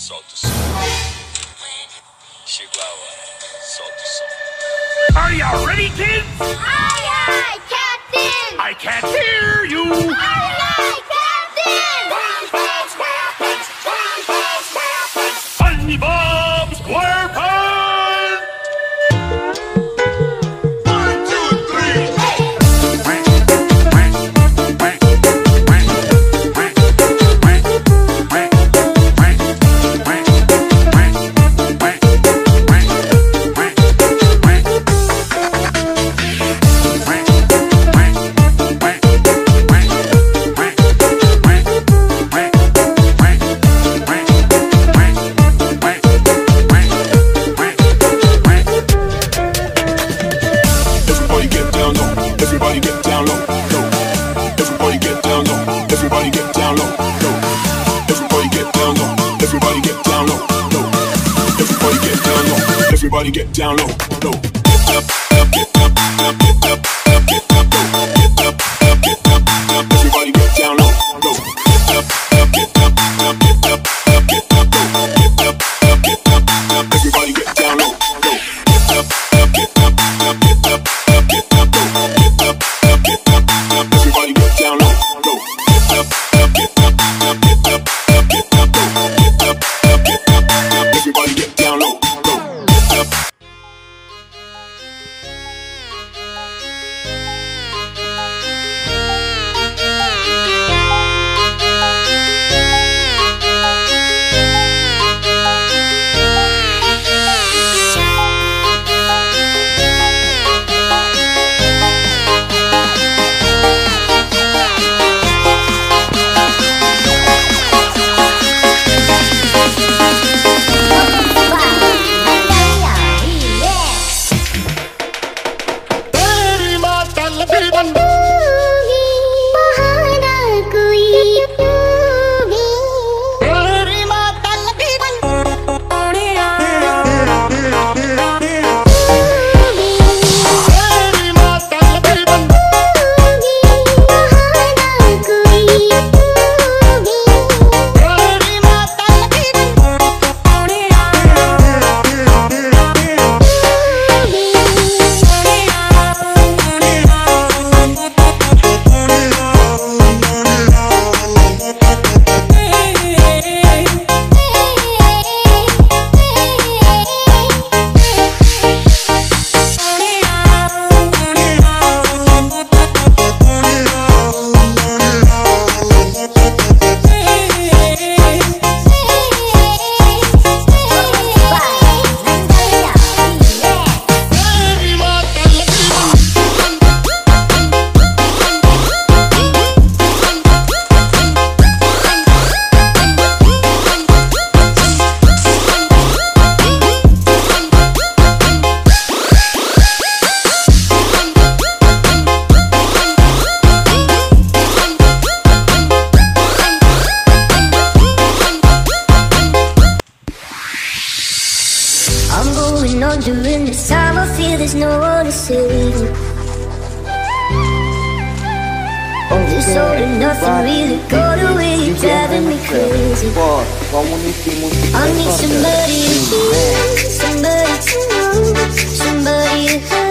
solta o som. Chegou a hora, solta o som. Are you ready, kids? Aye, aye, Captain! I can't hear you! Aye. Everybody get down low, low. there's no one to save. Oh, this all or nothing really got away, you're driving me crazy. I need somebody to hear, somebody to know, somebody to have.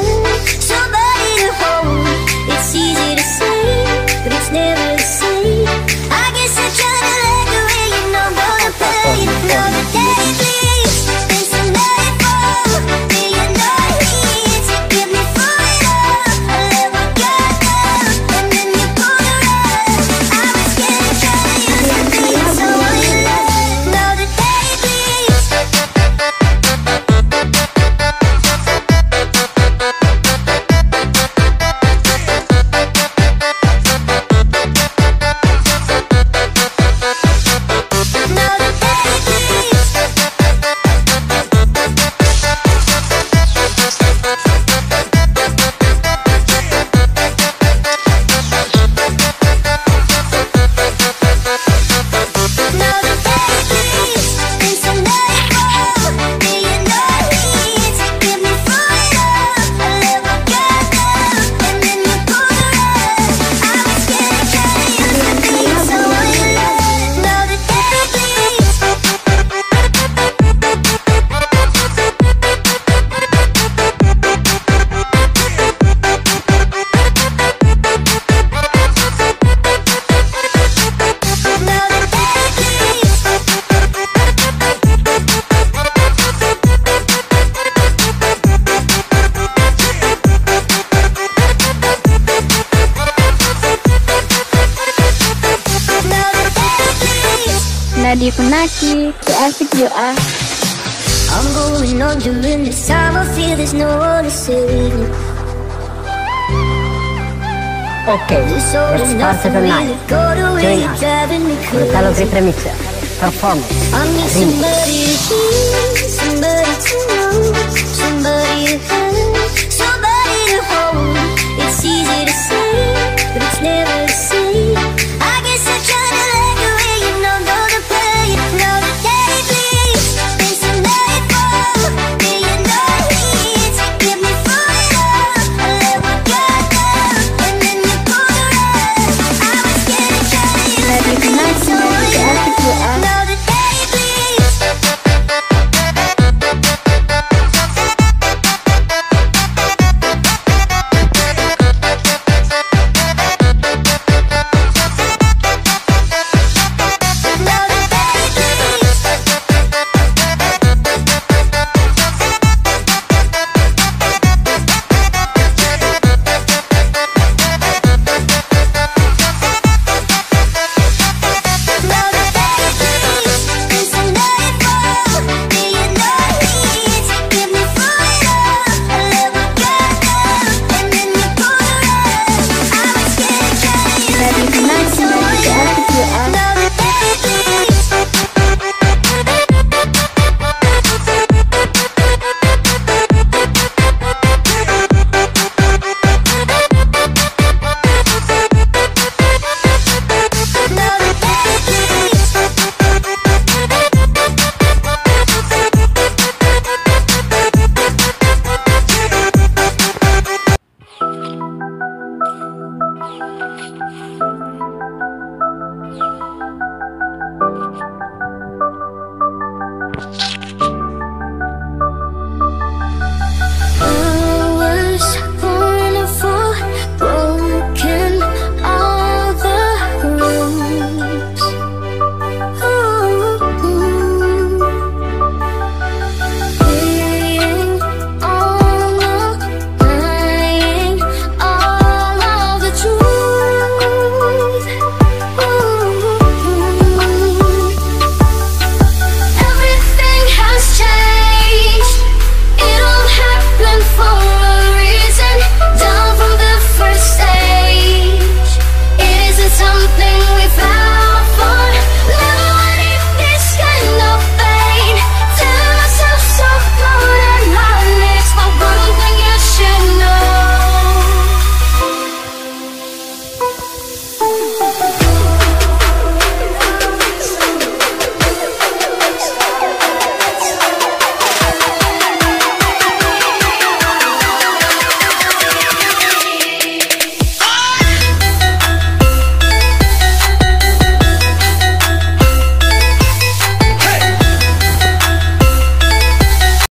Nadi Funaki, the epic you are. I'm going on during this time. I feel there's no one to save me. Okay, This all let's start nothing the really night. go to Join where you're us. driving me Brutalo crazy. Grip Remix uh, Performance I need Remix somebody to hear, somebody to know, somebody to have, somebody to hold. It's easy